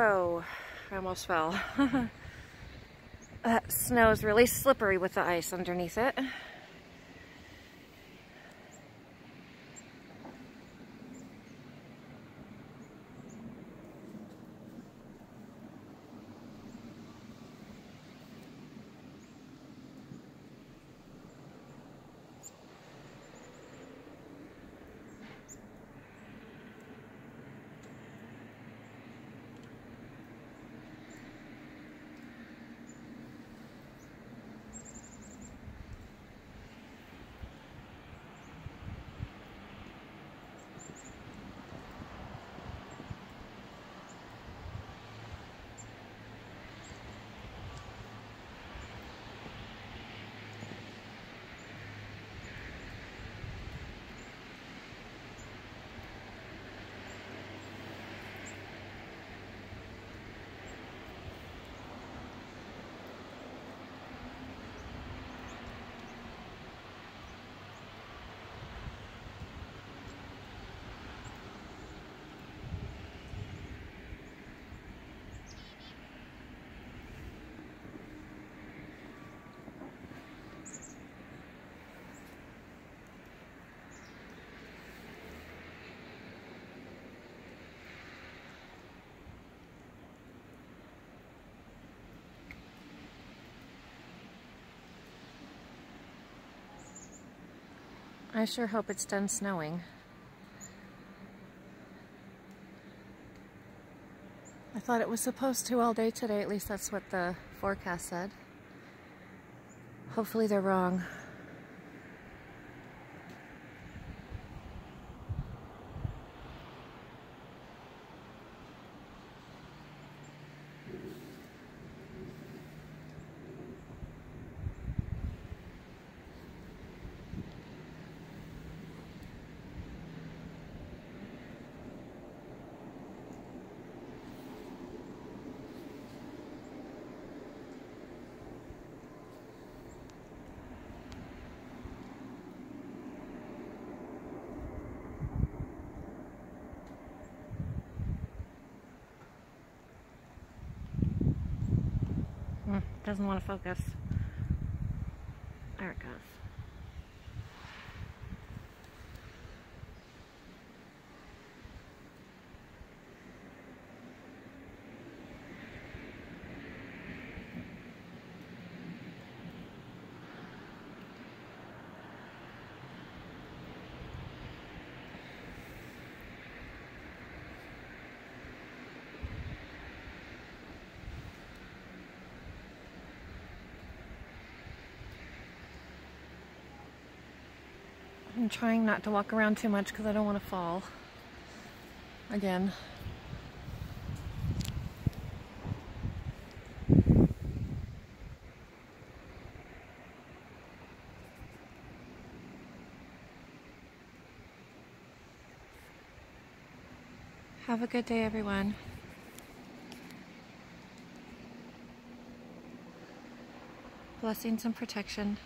Whoa, I almost fell. that snow is really slippery with the ice underneath it. I sure hope it's done snowing. I thought it was supposed to all day today, at least that's what the forecast said. Hopefully they're wrong. Doesn't want to focus. I'm trying not to walk around too much because I don't want to fall. Again. Have a good day, everyone. Blessings and protection.